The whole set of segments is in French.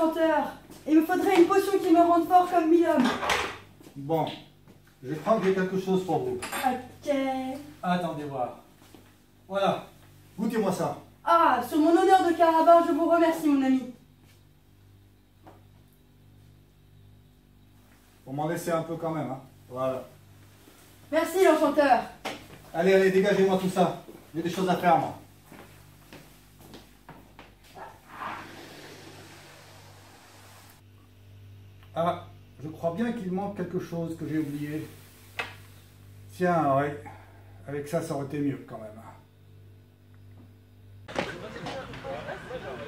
l'enchanteur. Il me faudrait une potion qui me rende fort comme mille hommes. Bon, je crois que j'ai quelque chose pour vous. Ok. Attendez voir. Voilà, goûtez-moi ça. Ah, sur mon honneur de carabin, je vous remercie, mon ami. Faut m'en laisser un peu quand même, hein. Voilà. Merci, l'enchanteur. Allez, allez, dégagez-moi tout ça. J'ai des choses à faire, moi. Ah, je crois bien qu'il manque quelque chose que j'ai oublié. Tiens, ouais. Avec ça, ça aurait été mieux quand même.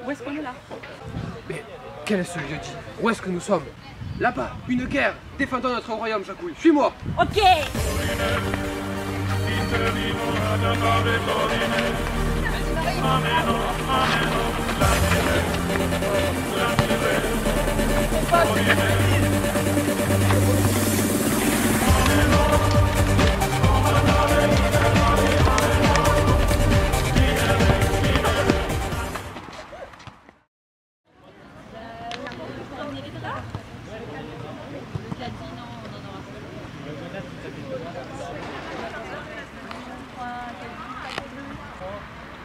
Où est-ce qu'on est là? Mais quel est ce lieu-dit Où est-ce que nous sommes? Là-bas, une guerre défendant notre royaume, Jacouille. Suis-moi Ok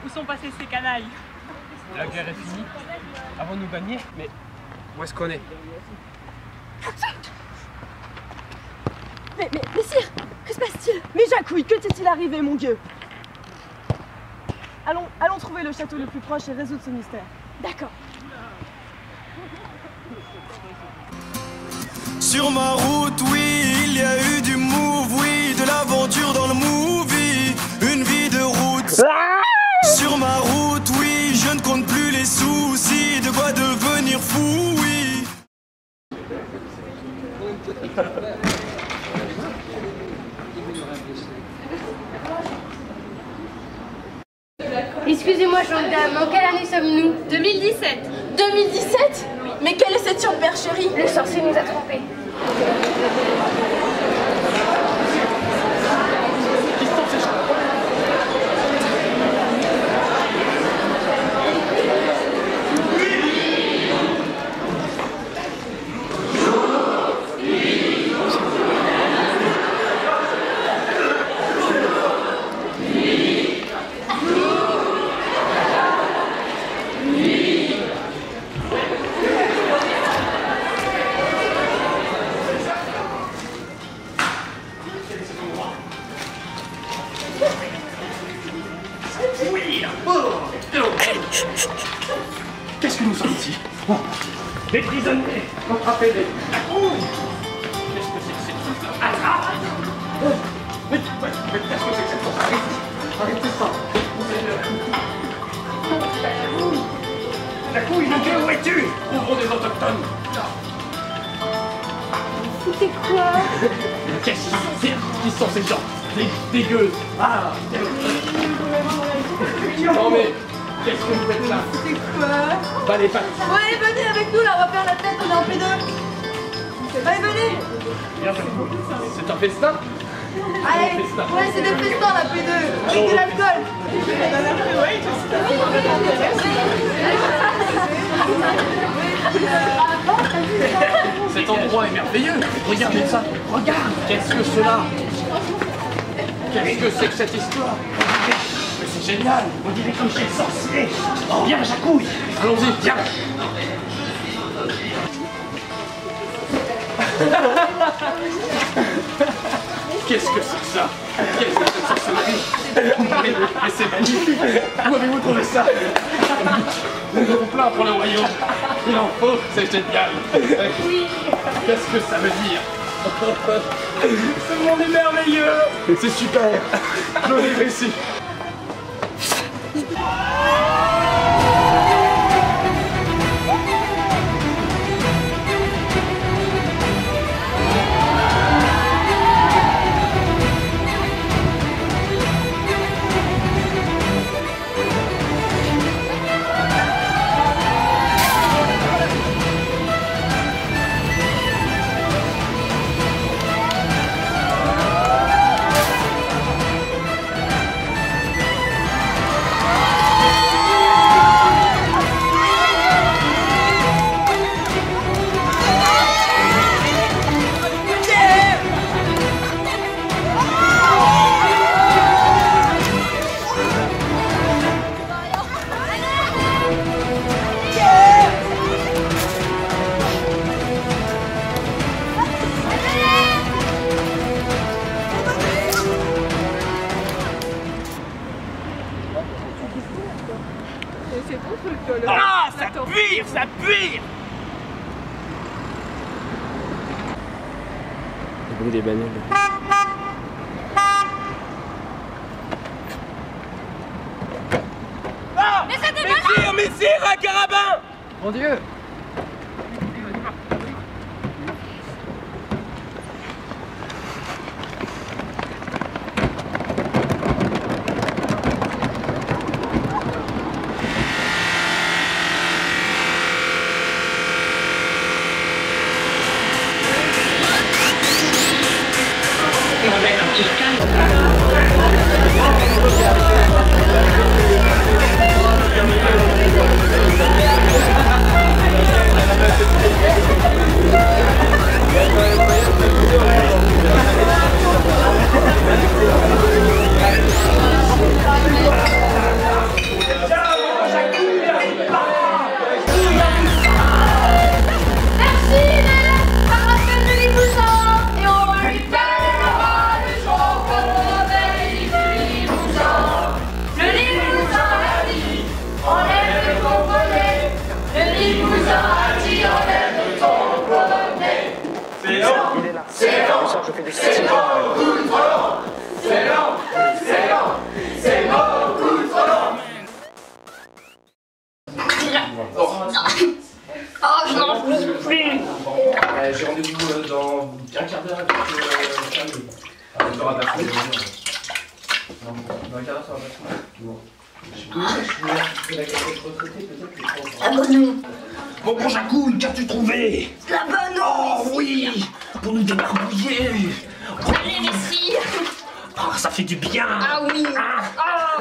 Où sont passés ces canailles? La guerre est finie. Avant de nous gagner Mais où est-ce qu'on est Mais, mais, mais sire, que se passe-t-il? Mais Jacouille, que t'est-il arrivé, mon dieu? Allons, allons trouver le château le plus proche et résoudre ce mystère. D'accord. Sur ma route, oui, il y a eu du move, oui, de l'aventure dans le movie, une vie de route. Sur ma route, oui, je ne compte plus les soucis, de quoi devenir fou, oui. Excusez-moi, gendarme, en quelle année sommes-nous? 2017 2017 Mais quelle est cette supercherie? Le sorcier nous a trompés. Des prisonniers. Attrapés des... La couille Qu'est-ce que c'est que cette chose-là Attrape Mais, mais, mais qu'est-ce que c'est que cette chose Arrêtez Arrêtez ça. La couille. La couille, mon Dieu, où es-tu Ouvrons des autochtones. C'était quoi Qu'est-ce qu'ils c'est- Qui sont ces gens? Des dégueux. Ah Non mais, qu'est-ce que vous faites là C'est quoi Bah les pattes Ouais, venez avec nous, là, on va faire la tête, on est en P2. Allez, venez. C'est un festin Allez, ouais, c'est des festins, la P2, avec de l'alcool. Cet endroit est merveilleux. Regardez ça. Regarde. Qu'est-ce que cela? Qu'est-ce que c'est que cette histoire? Génial. On dirait comme chez le sorcier. Oh, viens, Jacouille. Allons-y, viens. Qu'est-ce que c'est que ça? Qu'est-ce que c'est cette sorcellerie? Mais, mais c'est magnifique. Où avez-vous trouvé ça? Nous avons plein pour le royaume. Il en faut, c'est génial. Qu'est-ce que ça veut dire? Ce monde est merveilleux. C'est super. Je vais vivre Le bruit des bagnoles. Ah Mais Messire, messire, un carabin Mon Dieu Merci, compoté Oh, je n'en peux plus Euh, J'ai rendez-vous euh, dans un quart d'heure avec euh, Charlie. Ah, aura pas fait de réunion. Non, dans un quart d'heure, ça va pas se Bon. Je sais pas, je voulais la casquette retraitée, peut-être que je pense. Ah bon non. Bon, bon, Jacouille, qu'as-tu trouvé La bonne Oh oui. Pour nous débarbouiller. Allez, merci Ah, ça fait du bien. Ah oui. Ah.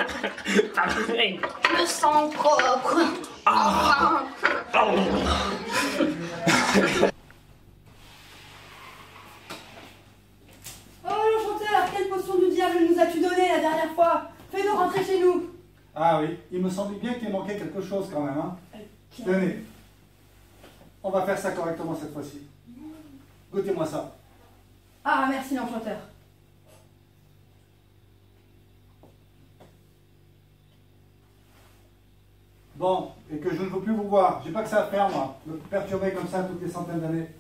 Parfait. Je me sens propre. Ah. Ah. Oh. Oh, l'enchanteur, quelle potion du diable nous as-tu donné la dernière fois? Fais-nous rentrer chez nous. Ah oui, il me semblait bien qu'il manquait quelque chose quand même. Hein. Tenez, on va faire ça correctement cette fois-ci. Goûtez-moi ça. Ah, merci l'enchanteur. Bon, et que je ne veux plus vous voir. J'ai pas que ça à faire, moi. Me perturber comme ça toutes les centaines d'années.